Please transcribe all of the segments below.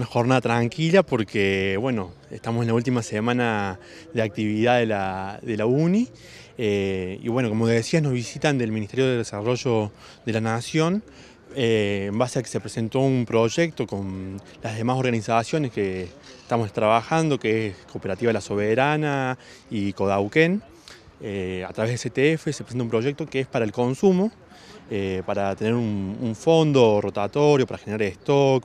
Una jornada tranquila porque, bueno, estamos en la última semana de actividad de la, de la UNI eh, y, bueno, como decías, nos visitan del Ministerio de Desarrollo de la Nación eh, en base a que se presentó un proyecto con las demás organizaciones que estamos trabajando, que es Cooperativa La Soberana y Codauquén. Eh, a través de CTF se presenta un proyecto que es para el consumo, para tener un, un fondo rotatorio, para generar stock,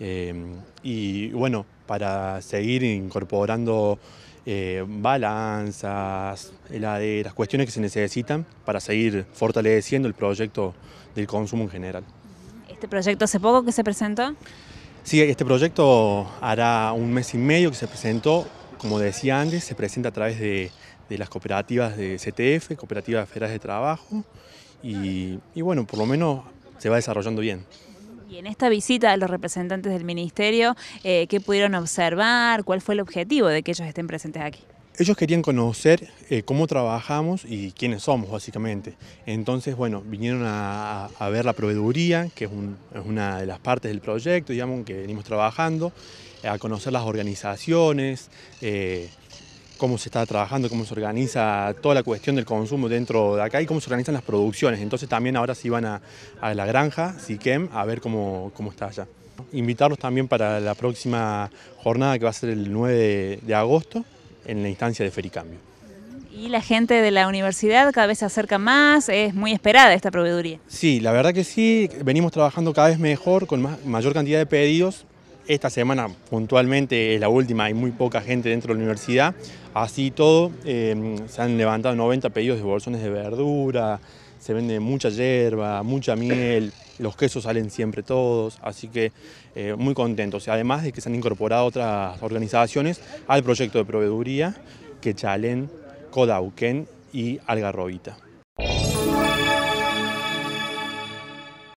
Em, y bueno, para seguir incorporando eh, balanzas, heladeras, cuestiones que se necesitan para seguir fortaleciendo el proyecto del consumo en general. ¿Este proyecto hace poco que se presentó? Sí, este proyecto hará un mes y medio que se presentó, como decía antes, se presenta a través de, las cooperativas de CTF, Cooperativas Federales de Trabajo, y bueno, por lo menos se va desarrollando bien. Y en esta visita a los representantes del Ministerio, eh, ¿qué pudieron observar? ¿Cuál fue el objetivo de que ellos estén presentes aquí? Ellos querían conocer eh, cómo trabajamos y quiénes somos, básicamente. Entonces, bueno, vinieron a, ver la proveeduría, que es, una de las partes del proyecto, digamos, que venimos trabajando, a conocer las organizaciones, eh, cómo se está trabajando, cómo se organiza toda la cuestión del consumo dentro de acá y cómo se organizan las producciones. Entonces también ahora se iban a, la granja, Siquem, a ver cómo, cómo está allá. Invitarlos también para la próxima jornada que va a ser el 9 de, agosto en la instancia de Fericambio. Y la gente de la universidad cada vez se acerca más, es muy esperada esta proveeduría. Sí, la verdad que sí, venimos trabajando cada vez mejor, con mayor cantidad de pedidos, esta semana puntualmente es la última, hay muy poca gente dentro de la universidad. Así todo, em, se han levantado 90 pedidos de bolsones de verdura, se vende mucha hierba, mucha miel, los quesos salen siempre todos, así que eh, muy contentos. Además de que se han incorporado otras organizaciones al proyecto de proveeduría, que Chalen, Codauquén y Algarrobita.